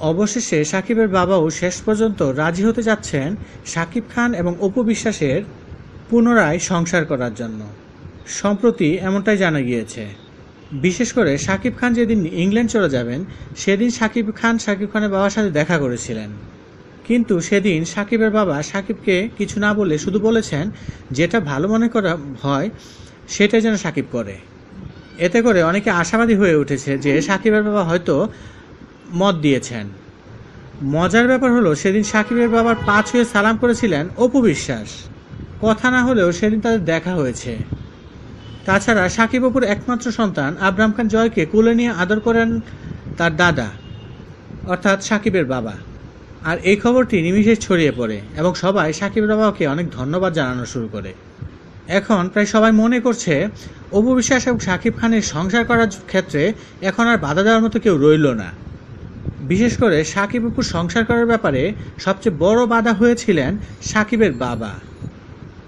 অবশেষে সাকিবের বাবাও শেষ পর্যন্ত রাজি হতে যাচ্ছেন সাকিব খান এবং অপু বিশ্বাসের পুনরায় সংসার করার জন্য। সম্প্রতি এমনটাই জানা গিয়েছে। বিশেষ করে সাকিব খান যেদিন ইংল্যান্ড চলে যাবেন, সেদিন সাকিব খান সাকিব খানের বাবার সাথে দেখা করেছিলেন। কিন্তু সেদিন সাকিবের বাবা সাকিবকে কিছু না বলে শুধু বলেছেন, যেটা ভালো মনে করা হয়, সেটাই যেন সাকিব করে। এতে করে অনেকে আশাবাদী হয়ে উঠেছে যে সাকিবের বাবা হয়তো মত দিয়েছেন। মজার ব্যাপার হলো, সেদিন সাকিবের বাবার পা ছুঁয়ে সালাম করেছিলেন অপু বিশ্বাস। কথা না হলেও সেদিন তাদের দেখা হয়েছে। তাছাড়া সাকিব অপুর একমাত্র সন্তান আব্রাম খান জয়কে কুলে নিয়ে আদর করেন তার দাদা, অর্থাৎ সাকিবের বাবা। আর এই খবরটি নিমিষে ছড়িয়ে পড়ে এবং সবাই সাকিবের বাবাকে অনেক ধন্যবাদ জানানো শুরু করে। এখন প্রায় সবাই মনে করছে, অপু বিশ্বাস এবং সাকিব খানের সংসার করার ক্ষেত্রে এখন আর বাধা দেওয়ার মতো কেউ রইল না। বিশেষ করে সাকিব অপুর সংসার করার ব্যাপারে সবচেয়ে বড় বাধা হয়েছিলেন সাকিবের বাবা।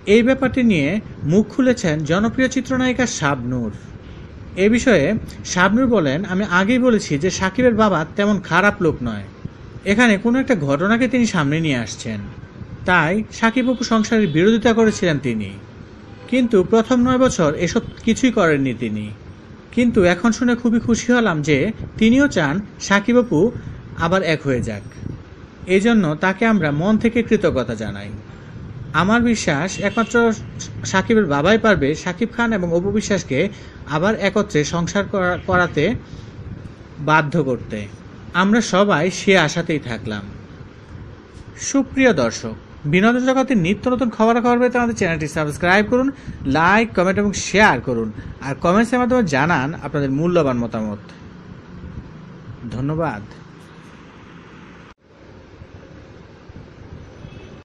এই ব্যাপারটি নিয়ে মুখ খুলেছেন জনপ্রিয় চিত্রনায়িকা শাবনূর। এ বিষয়ে শাবনূর বলেন, আমি আগেই বলেছি যে সাকিবের বাবা তেমন খারাপ লোক নয়। এখানে কোনো একটা ঘটনাকে তিনি সামনে নিয়ে আসছেন। তাই সাকিব অপু সংসারের বিরোধিতা করেছিলেন তিনি। কিন্তু প্রথম নয় বছর এসব কিছুই করেননি তিনি। কিন্তু এখন শুনে খুবই খুশি হলাম যে তিনিও চান সাকিব আপু আবার এক হয়ে যাক। এই জন্য তাকে আমরা মন থেকে কৃতজ্ঞতা জানাই। আমার বিশ্বাস, একমাত্র সাকিবের বাবাই পারবে সাকিব খান এবং অপু বিশ্বাসকে আবার একত্রে সংসার করাতে বাধ্য করতে। আমরা সবাই সে আশাতেই থাকলাম। সুপ্রিয় দর্শক বিনোদন জগতের নিত্য নতুন খবর খবর পেতে আমাদের চ্যানেলটি সাবস্ক্রাইব করুন লাইক কমেন্ট এবং শেয়ার করুন। আর কমেন্টসের মাধ্যমে জানান আপনাদের মূল্যবান মতামত। ধন্যবাদ।